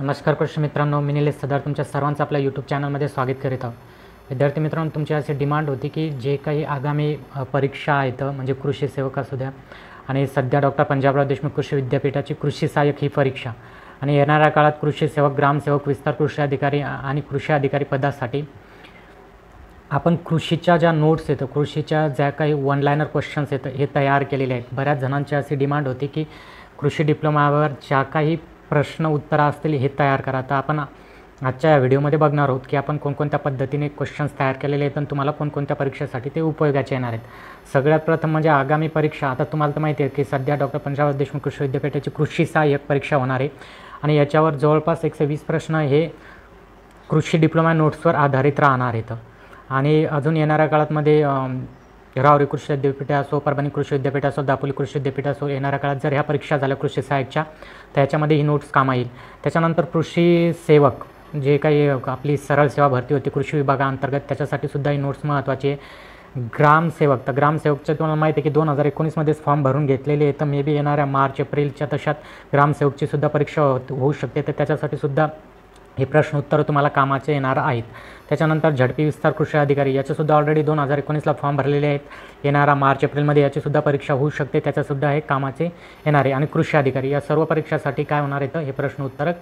नमस्कार कृषी मित्रांनो मी निलेश सदार. तुमच्या सर्वांचं आपल्या यूट्यूब चॅनलमध्ये स्वागत करीत आहोत. विद्यार्थी मित्रांनो तुमची अशी डिमांड होती की जे काही आगामी परीक्षा आहेत म्हणजे कृषी सेवक असू द्या आणि सध्या डॉक्टर पंजाबराव देशमुख कृषी विद्यापीठाची कृषी सहाय्यक ही परीक्षा. आणि येणाऱ्या काळात कृषी सेवक ग्रामसेवक विस्तार कृषी अधिकारी आणि कृषी अधिकारी पदासाठी आपण कृषीच्या ज्या नोट्स येतं कृषीच्या ज्या काही वन लायनर क्वेश्चन्स येतं हे तयार केलेले आहेत. बऱ्याच जणांची अशी डिमांड होती की कृषी डिप्लोमावर ज्या काही प्रश्न उत्तरं असतील हे तयार करा. तर आपण आजच्या या व्हिडिओमध्ये बघणार आहोत की आपण कोणकोणत्या पद्धतीने क्वेश्चन्स तयार केलेले आहेत आणि तुम्हाला कोणकोणत्या परीक्षेसाठी ते उपयोगाचे येणार आहेत. सगळ्यात प्रथम म्हणजे आगामी परीक्षा. आता तुम्हाला तर माहिती आहे की सध्या डॉक्टर पंजाब देशमुख कृषी विद्यापीठाची कृषी सहाय्यक परीक्षा होणार आहे. आणि याच्यावर जवळपास एकशे वीस प्रश्न हे कृषी डिप्लोमा नोट्सवर आधारित राहणार आहेत. आणि अजून येणाऱ्या काळातमध्ये रावरी कृषी विद्यापीठ असो परभणी कृषी विद्यापीठ असो दापोली कृषी विद्यापीठ असो येणाऱ्या काळात जर ह्या परीक्षा झाल्या कृषी सहाय्यकच्या तर ह्याच्यामध्ये ही नोट्स कामा येईल. त्याच्यानंतर कृषी सेवक जे काही आपली सरळ सेवा भरती होती कृषी विभागाअंतर्गत त्याच्यासाठी सुद्धा ही नोट्स महत्त्वाची आहे. ग्रामसेवक तर ग्रामसेवकचं तुम्हाला माहिती आहे की दोन हजार एकोणीसमध्येच फॉर्म भरून घेतलेले आहे तर मे बी येणाऱ्या मार्च एप्रिलच्या तशात ग्रामसेवकची सुद्धा परीक्षा होऊ शकते. तर त्याच्यासाठी सुद्धा हे प्रश्न उत्तर तुम्हाला कामाचे येणार आहेत. त्याच्यानंतर झडपी विस्तार कृषी अधिकारी याचेसुद्धा ऑलरेडी दोन हजार एकोणीसला फॉर्म भरलेले आहेत. येणारा मार्च एप्रिलमध्ये याचीसुद्धा परीक्षा होऊ शकते त्याच्यासुद्धा हे कामाचे येणार आहे. आणि कृषी अधिकारी या सर्व परीक्षासाठी काय होणार आहेत हे प्रश्न उत्तर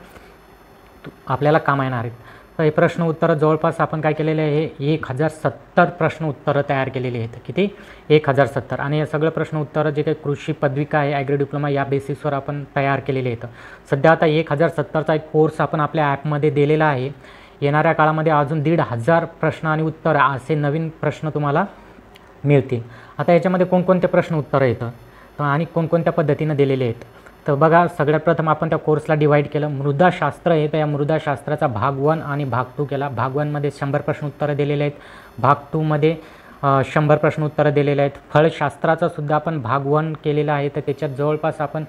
आपल्याला काम येणार आहेत. तर हे प्रश्न उत्तरं जवळपास आपण काय केलेले आहे? हे एक हजार सत्तर प्रश्न उत्तरं तयार केलेली आहेत. किती? एक हजार सत्तर. आणि हे सगळं प्रश्न उत्तरं जे काही कृषी पदविका आहे ॲग्री डिप्लोमा या बेसिसवर आपण तयार केलेले आहेत. सध्या आता एक हजार सत्तरचा एक कोर्स आपण आपल्या ॲपमध्ये दिलेला आहे. येणाऱ्या काळामध्ये अजून दीड हजार प्रश्न आणि उत्तरं असे नवीन प्रश्न तुम्हाला मिळतील. आता याच्यामध्ये कोणकोणते प्रश्न उत्तरं येतं? तर आणि कोणकोणत्या पद्धतीनं दिलेले आहेत? तर बघा सगळ्यात प्रथम आपण त्या कोर्सला डिवाईड केलं. मृदाशास्त्र हे तर या मृदाशास्त्राचा भाग वन आणि भाग टू केला. भाग वनमध्ये शंभर प्रश्न उत्तरं दिलेले आहेत. भाग टूमध्ये शंभर प्रश्न उत्तरं दिलेले आहेत. फळशास्त्राचा सुद्धा आपण भाग वन केलेला आहे तर त्याच्यात जवळपास आपण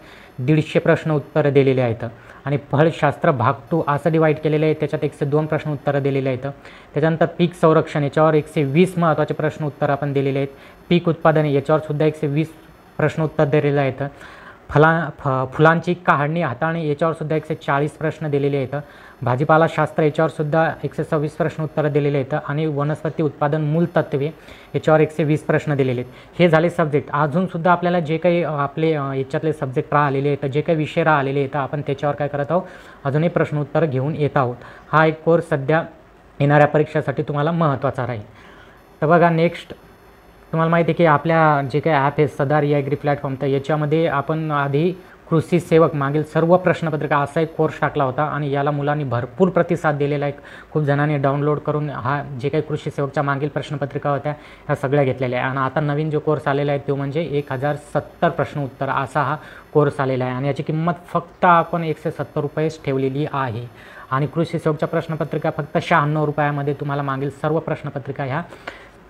दीडशे प्रश्न उत्तरं दिलेले आहेत. आणि फळशास्त्र भाग टू असं डिवाईड केलेलं आहे त्याच्यात एकशे दोन प्रश्न उत्तरं दिलेले आहेत. त्याच्यानंतर पीक संरक्षण याच्यावर एकशे वीस महत्त्वाचे प्रश्न उत्तरं आपण दिलेले आहेत. पीक उत्पादने याच्यावर सुद्धा एकशे वीस प्रश्न उत्तर दिलेलं आहेत. फला फ फुलांची काढणी हाताळणी याच्यावरसुद्धा एकशे चाळीस प्रश्न दिलेले आहेत. भाजीपाला शास्त्र याच्यावरसुद्धा एकशे सव्वीस प्रश्न उत्तरं दिलेले आहेत. आणि वनस्पती उत्पादन मूल तत्त्वे याच्यावर एकशे वीस प्रश्न दिलेले आहेत. हे झाले सब्जेक्ट अजूनसुद्धा आपल्याला जे काही आपले याच्यातले सब्जेक्ट राहिलेले आहेत जे काही विषय राहिलेले आहेत आपण त्याच्यावर काय करत आहोत? अजूनही प्रश्न उत्तरं घेऊन येत आहोत. हा एक कोर्स सध्या येणाऱ्या परीक्षेसाठी तुम्हाला महत्त्वाचा राहील. तर बघा नेक्स्ट तुम्हाला माहिती आहे की आपल्या जे काही ॲप आहे सदार ई ॲग्री प्लॅटफॉर्म तर याच्यामध्ये आपण आधी कृषी सेवक मागील सर्व प्रश्नपत्रिका असा एक कोर्स टाकला होता आणि याला मुलांनी भरपूर प्रतिसाद दिलेला आहे. खूप जणांनी डाउनलोड करून हा जे काही कृषी सेवकच्या मागील प्रश्नपत्रिका होत्या ह्या सगळ्या घेतलेल्या आहे. आणि आता नवीन जो कोर्स आलेला आहे तो म्हणजे एक हजार सत्तर प्रश्न उत्तर असा हा कोर्स आलेला आहे. आणि याची किंमत फक्त आपण एकशे सत्तर रुपयेच ठेवलेली आहे. आणि कृषी सेवकच्या प्रश्नपत्रिका फक्त शहाण्णव रुपयामध्ये तुम्हाला मागील सर्व प्रश्नपत्रिका ह्या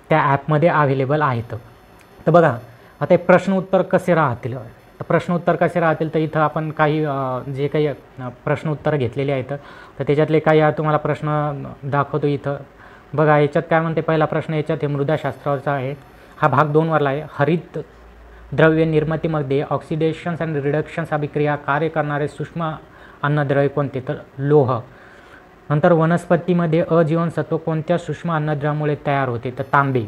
त्या ॲपमध्ये अवेलेबल आहेत. तर बघा आता हे प्रश्न उत्तर कसे राहतील? तर प्रश्न उत्तर कसे राहतील? तर इथं आपण काही जे काही प्रश्न उत्तरं घेतलेली आहेत. तर त्याच्यातले काही तुम्हाला प्रश्न दाखवतो इथं. बघा याच्यात काय म्हणते? पहिला प्रश्न याच्यात हे मृदाशास्त्राचा आहे. हा भाग दोनवरला आहे. हरित द्रव्य निर्मितीमध्ये ऑक्सिडेशन्स अँड रिडक्शन्स अभिक्रिया कार्य करणारे सूक्ष्म अन्नद्रव्य कोणते? तर लोह. नंतर वनस्पतीमध्ये अजीवनसत्व कोणत्या सूक्ष्म अन्नद्रव्यामुळे तयार होते? तर तांबे.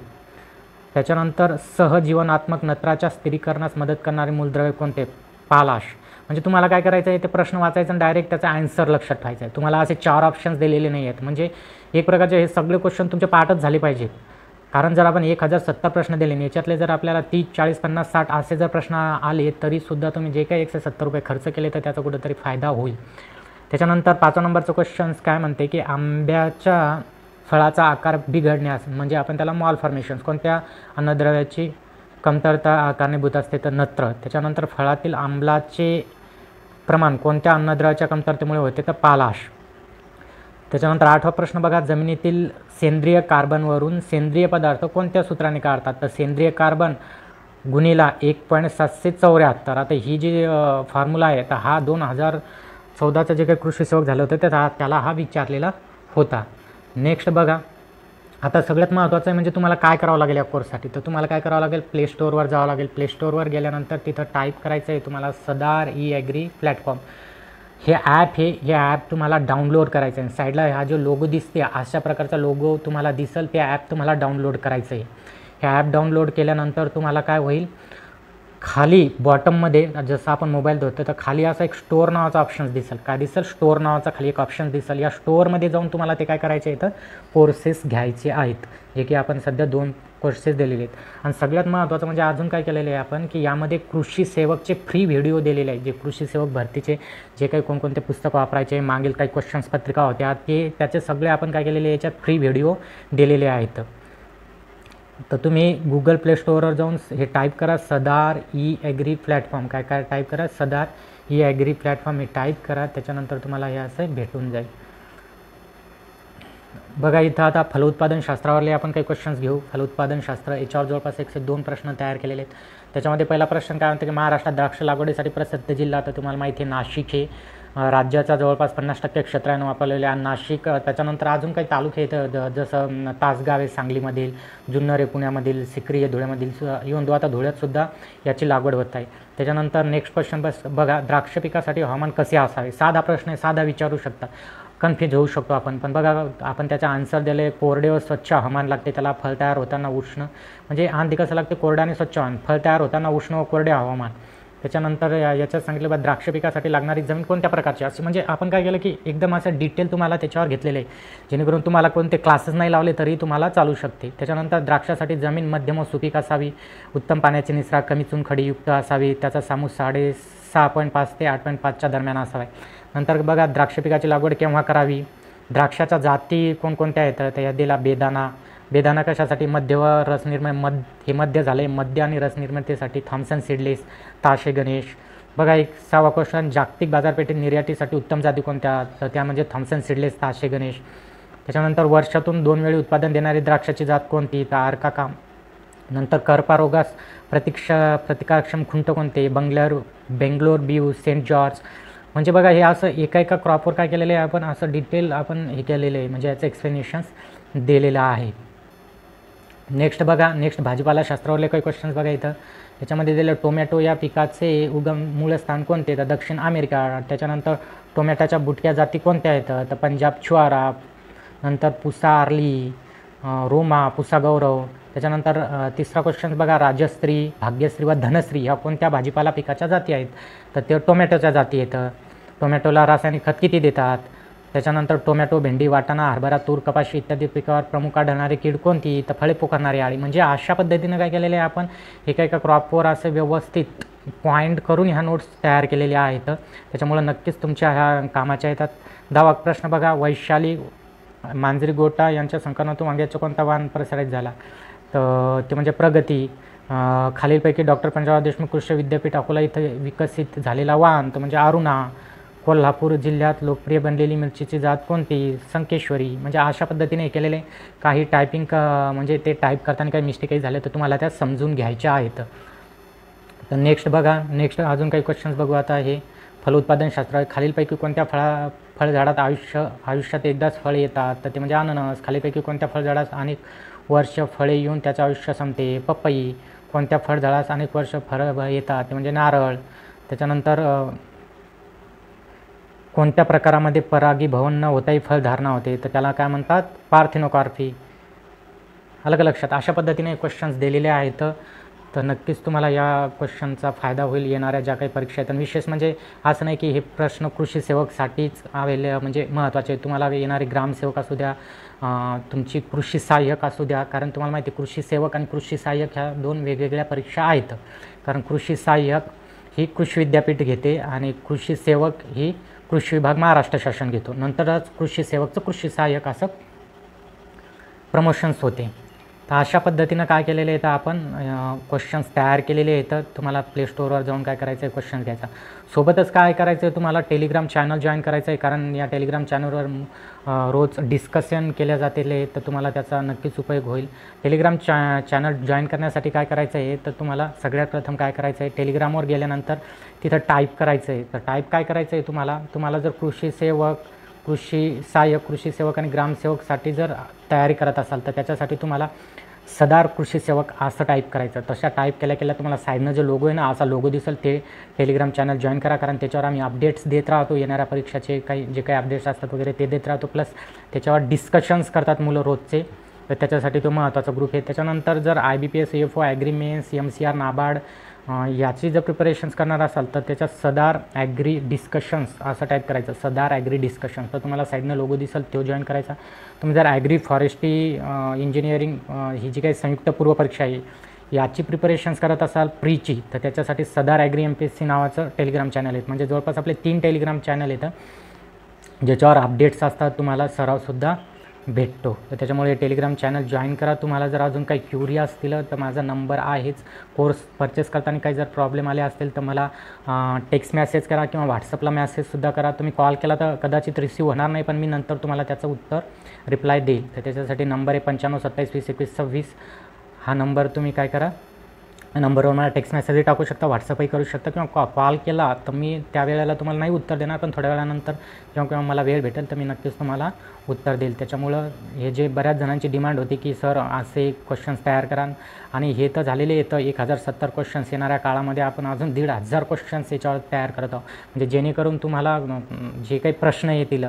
त्याच्यानंतर सहजीवनात्मक नत्राच्या स्थिरीकरणास मदत करणारे मूलद्रव्य कोणते? पालाश. म्हणजे तुम्हाला काय करायचं आहे ते प्रश्न वाचायचा आणि डायरेक्ट त्याचा आन्सर लक्षात ठेवायचा आहे. तुम्हाला असे चार ऑप्शन्स दिलेले नाही आहेत म्हणजे एक प्रकारचे हे सगळे क्वेश्चन तुमचे पाठच झाले पाहिजेत. कारण जर आपण एक हजार सत्तर प्रश्न दिले आणि याच्यातले जर आपल्याला तीस चाळीस पन्नास साठ असे जर प्रश्न आले तरीसुद्धा तुम्ही जे काही एकशे सत्तर रुपये खर्च केले तर त्याचा कुठंतरी फायदा होईल. त्याच्यानंतर पाचवा नंबरचं क्वेश्चन्स काय म्हणते की आंब्याच्या फळाचा आकार बिघडण्यास म्हणजे आपण त्याला मॉल फॉर्मेशन्स कोणत्या अन्नद्रव्याची कमतरता कारणीभूत असते तर नत्र. त्याच्यानंतर फळातील आंबलाचे प्रमाण कोणत्या अन्नद्रव्याच्या कमतरतेमुळे होते तर पालाश. त्याच्यानंतर आठवा प्रश्न बघा जमिनीतील सेंद्रिय कार्बनवरून सेंद्रिय पदार्थ कोणत्या सूत्राने काढतात? तर सेंद्रिय कार्बन गुणिला एक पॉईंट सातशे चौऱ्याहत्तर. आता ही जी फॉर्म्युला आहे तर हा दोन हजार चौदाचं जे काही कृषी सेवक झालं होतं त्याचा त्याला हा विचारलेला होता. नेक्स्ट बघा. आता सगळ्यात महत्त्वाचं आहे म्हणजे तुम्हाला काय करावं लागेल या कोर्ससाठी तर तुम्हाला काय करावं लागेल? प्ले स्टोअरवर जावं लागेल. प्ले स्टोअरवर गेल्यानंतर तिथं टाईप करायचं आहे तुम्हाला सदार ई ॲग्री प्लॅटफॉर्म हे ॲप हे हे ॲप तुम्हाला डाउनलोड करायचं आहे साईडला हा जो लोगो दिसते अशा प्रकारचा लोगो तुम्हाला दिसेल ते ॲप तुम्हाला डाउनलोड करायचं आहे हे ॲप डाउनलोड केल्यानंतर तुम्हाला काय होईल? खाली बॉटममध्ये जसं आपण मोबाईल धरतो तर खाली असा एक स्टोअर नावाचा ऑप्शन दिसेल. काय दिसेल? स्टोअर नावाचा खाली एक ऑप्शन दिसेल. या स्टोअरमध्ये जाऊन तुम्हाला ते काय करायचे तर कोर्सेस घ्यायचे आहेत. जे की आपण सध्या दोन कोर्सेस दिलेले आहेत. आणि सगळ्यात महत्त्वाचं म्हणजे अजून काय केलेलं आहे आपण की यामध्ये कृषी सेवकचे फ्री व्हिडिओ दिलेले आहेत. जे कृषी सेवक भरतीचे जे काही कोणकोणते पुस्तकं वापरायचे मागील काही क्वेश्चन्स पत्रिका होत्या ते त्याचे सगळे आपण काय केलेले याच्यात फ्री व्हिडिओ दिलेले आहेत. तर तुम्ही गुगल प्ले स्टोअरवर जाऊन हे टाईप करा सदार ई ॲग्री प्लॅटफॉर्म काय काय टाईप करा? सदार ई ॲग्री प्लॅटफॉर्म हे टाईप करा. त्याच्यानंतर तुम्हाला हे असं भेटून जाईल. बघा इथं आता फलोत्पादन शास्त्रावरले आपण काही क्वेश्चन्स घेऊ. फलोत्पादन शास्त्र याच्यावर जवळपास एकशे दोन प्रश्न तयार केलेले आहेत. त्याच्यामध्ये पहिला प्रश्न काय म्हणतो की महाराष्ट्रात द्राक्ष लागवडीसाठी प्रसिद्ध जिल्हा तर तुम्हाला माहिती आहे नाशिक हे. राज्याच्या जवळपास पन्नास टक्के क्षेत्रानं वापरलेले नाशिक त्याच्यानंतर अजून काही तालुके इथं जसं तासगाव आहे सांगलीमधील जुन्नर आहे पुण्यामधील सिक्री आहे धुळ्यामधील इवन दो आता धुळ्यातसुद्धा याची लागवड होत आहे. त्याच्यानंतर नेक्स्ट क्वेश्चन बस बघा द्राक्ष पिकासाठी हवामान कसे असावे? साधा प्रश्न आहे साधा विचारू शकता. कन्फ्यूज होऊ शकतो आपण पण बघा आपण त्याचा आन्सर दिले कोरडे व स्वच्छ हवामान लागते त्याला फळ तयार होताना उष्ण. म्हणजे आंधी कसं लागते? कोरडे आणि स्वच्छ हवामान फळ तयार होताना उष्ण व कोरडे हवामान. त्याच्यानंतर याच्यात सांगितलं बा द्राक्ष पिकासाठी लागणारी जमीन कोणत्या प्रकारची? असे म्हणजे आपण काय केलं की एकदम असं डिटेल तुम्हाला त्याच्यावर घेतलेलं आहे. जेणेकरून तुम्हाला कोणते क्लासेस नाही लावले तरी तुम्हाला चालू शकते. त्याच्यानंतर द्राक्षासाठी जमीन मध्यम व सुपीक असावी उत्तम पाण्याची निसरा कमी चुनखडीयुक्त असावी त्याचा सामू साडे सहा पॉईंट पाच ते आठ पॉईंट पाचच्या दरम्यान असावा. नंतर बघा द्राक्ष पिकाची लागवड केव्हा करावी? द्राक्षाच्या जाती कोणकोणत्या आहेत? तर यादीला बेदाना बेदाना कशासाठी? मध्य व रसनिर्मय मध हे मध्य झाले मध्य आणि रसनिर्मितीसाठी थॉम्सन सिडलेस ताशे गणेश. बघा एक सहावा क्वेश्चन जागतिक बाजारपेठेत निर्यातीसाठी उत्तम जाती कोणत्या? तर त्या म्हणजे थॉम्सन सिडलेस ताशे गणेश. त्याच्यानंतर वर्षातून दोन वेळी उत्पादन देणारी द्राक्षाची जात कोणती? तर आरका काम. नंतर कर्पारोगास प्रतिक्षा प्रतिकारक्षम खुंट कोणते? बंगलोर बेंगलोर बीव सेंट जॉर्ज. म्हणजे बघा हे असं एका एका क्रॉपवर काय केलेलं आहे आपण असं डिटेल आपण हे केलेलं आहे. म्हणजे याचं एक्सप्लेनेशन्स दिलेलं आहे. नेक्स्ट बघा नेक्स्ट भाजीपाला शास्त्रावरले काही क्वेश्चन्स बघा इथं. त्याच्यामध्ये दिलं टोमॅटो या पिकाचे उगम मूळ स्थान कोणते? तर दक्षिण अमेरिका. त्याच्यानंतर टोमॅटोच्या बुटक्या जाती कोणत्या आहेत? तर पंजाब छुआरा नंतर पुसा आर्ली रोमा पुसा गौरव. त्याच्यानंतर तिसरा क्वेश्चन बघा राजश्री भाग्यश्री व धनश्री ह्या कोणत्या भाजीपाला पिकाच्या जाती आहेत? तर ते टोमॅटोच्या जाती आहेत. टोमॅटोला रासायनिक खत किती देतात? त्याच्यानंतर टोमॅटो भेंडी वाटाणा हरभरा तूर कपाशी इत्यादी पिकावर प्रमुख आढळणारी कीड कोणती? तर फळे पोखरणारी आळी. म्हणजे अशा पद्धतीनं काय केलेलं आहे आपण? एका एका क्रॉपवर असं व्यवस्थित पॉईंट करून ह्या नोट्स तयार केलेल्या आहेत. त्याच्यामुळं नक्कीच तुमच्या ह्या कामाच्या येतात दावा प्रश्न बघा. वैशाली मांजरी गोटा यांच्या संकलनातून वांग्याचा कोणता वाहन प्रसारित झाला? तर ते म्हणजे प्रगती खालीलपैकी डॉक्टर पंजाबराव देशमुख कृषी विद्यापीठ अकोला इथं विकसित झालेला वाण तो म्हणजे अरुणा कोल्हापूर जिल्ह्यात लोकप्रिय बनलेली मिरचीची जात कोणती? संकेश्वरी म्हणजे अशा पद्धतीने केलेले काही टायपिंग क म्हणजे ते टाईप करताना काही मिस्टेकही झाले तर तुम्हाला त्या समजून घ्यायच्या आहेत. तर नेक्स्ट बघा नेक्स्ट अजून काही क्वेश्चन्स बघू आता हे. फलोत्पादनशास्त्र खालीलपैकी कोणत्या फळा फळझाडात आयुष्य आयुष्यात एकदाच फळ येतात? तर ते म्हणजे अननस खालीपैकी कोणत्या फळझाडास अनेक वर्ष फळे येऊन त्याचं आयुष्य संपते. पपई कोणत्या फळझाडास अनेक वर्ष फळ येतात ते म्हणजे नारळ. त्याच्यानंतर कोणत्या प्रकारामध्ये परागी भवन न होताही फळधारणा होते तर त्याला काय म्हणतात? पार्थिनोकार्फी. अलग लक्षात. अशा पद्धतीने क्वेश्चन्स दिलेले आहेत. तर नक्कीच तुम्हाला या क्वेश्चनचा फायदा होईल येणाऱ्या ज्या काही परीक्षा आहेत. आणि विशेष म्हणजे असं नाही की हे प्रश्न कृषी सेवकसाठीच आवेले म्हणजे महत्त्वाचे तुम्हाला येणारे ग्रामसेवक असू द्या तुमची कृषी सहाय्यक असू द्या कारण तुम्हाला माहिती आहे कृषी सेवक आणि कृषी सहाय्यक ह्या दोन वेगवेगळ्या परीक्षा आहेत. कारण कृषी सहाय्यक ही कृषी विद्यापीठ घेते आणि कृषी सेवक ही कृषी विभाग महाराष्ट्र शासन घेतो. नंतरच कृषी सेवकचं कृषी सहाय्यक असं प्रमोशन्स होते. तर अशा पद्धतीनं काय केलेलं आहे तर आपण क्वेश्चन्स तयार केलेले आहेत. तुम्हाला प्ले स्टोअरवर जाऊन काय करायचं आहे क्वेश्चन घ्यायचा. सोबतच काय करायचं आहे तुम्हाला टेलिग्राम चॅनल जॉईन करायचं आहे कारण या टेलिग्राम चॅनलवर रोज डिस्कशन केल्या जातेले तर तुम्हाला त्याचा नक्कीच उपयोग होईल. टेलिग्राम चॅ चॅनल जॉईन करण्यासाठी काय करायचं आहे तर तुम्हाला सगळ्यात प्रथम काय करायचं आहे टेलिग्रामवर गेल्यानंतर तिथं टाईप करायचं आहे तर टाईप काय करायचं आहे तुम्हाला? तुम्हाला जर कृषी सेवक कृषी सहाय्यक कृषी सेवक आणि ग्रामसेवकसाठी जर तयारी करत असाल तर त्याच्यासाठी तुम्हाला सदार कृषी सेवक असं टाईप करायचं. तशा टाईप केल्या केल्या तुम्हाला साईडनं जो लोगो आहे ना असा लोगो दिसेल ते टेलिग्राम चॅनल जॉईन करा कारण त्याच्यावर आम्ही अपडेट्स देत राहतो येणाऱ्या परीक्षाचे काही जे काही अपडेट्स असतात वगैरे ते देत राहतो. प्लस त्याच्यावर डिस्कशन्स करतात मुलं रोजचे तर त्याच्यासाठी तो महत्त्वाचा ग्रुप आहे. त्याच्यानंतर जर I B P S F O agri mains M C R NABARD याची जर प्रिपरेशन्स करणार असाल तर त्याच्यात सदार ॲग्री डिस्कशन्स असं टाईप करायचं. सदार ॲग्री डिस्कशन्स तर तुम्हाला साईडनं लोगो दिसेल तो जॉईन करायचा. तुम्ही जर ॲग्री फॉरेस्ट्री इंजिनिअरिंग ही जी काही संयुक्त पूर्व परीक्षा आहे याची प्रिपरेशन्स करत असाल प्रीची तर त्याच्यासाठी सदार agri M P S C नावाचं टेलिग्राम चॅनल आहेत म्हणजे जवळपास आपले तीन टेलिग्राम चॅनल येतं ज्याच्यावर अपडेट्स असतात तुम्हाला सरावसुद्धा भेटतो. तर त्याच्यामुळे टेलिग्राम चॅनल जॉईन करा. तुम्हाला जर अजून काही क्युरी असतील तर माझा नंबर आहेच. कोर्स परचेस करताना काही जर प्रॉब्लेम आले असतील तर मला टेक्स्ट मेसेज करा किंवा व्हॉट्सअपला मेसेजसुद्धा करा. तुम्ही कॉल केला तर कदाचित रिसीव होणार नाही पण मी नंतर तुम्हाला त्याचं उत्तर रिप्लाय देईल. तर त्याच्यासाठी नंबर आहे पंच्याण्णव सत्तावीस वीस एकवीस सव्वीस. हा नंबर तुम्ही काय करा. नंबरवर मला टेक्स्ट मेसेजही टाकू शकता व्हॉट्सअपही करू शकता. किंवा कॉ कॉल केला तर मी त्यावेळेला तुम्हाला नाही उत्तर देणार पण थोड्या वेळानंतर जेव्हा किंवा मला वेळ भेटेल तर मी नक्कीच तुम्हाला उत्तर देईल. त्याच्यामुळं हे जे बऱ्याच जणांची डिमांड होती की सर असे क्वेश्चन्स तयार करा. आणि हे तर झालेले येतं एक हजार सत्तर क्वेश्चन्स येणाऱ्या काळामध्ये आपण अजून दीड हजार क्वेश्चन्स याच्यावर तयार करत आहोत. म्हणजे जेणेकरून तुम्हाला जे काही प्रश्न येतील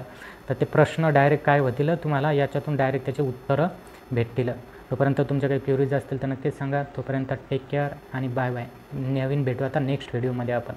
तर ते प्रश्न डायरेक्ट काय होतील तुम्हाला याच्यातून डायरेक्ट त्याचे उत्तरं भेटतील. तोपर्यंत तुमच्या काही क्युरीज असतील तर नक्कीच सांगा. तोपर्यंत टेक केअर आणि बाय बाय नवीन भेटू आता नेक्स्ट व्हिडिओमध्ये आपण.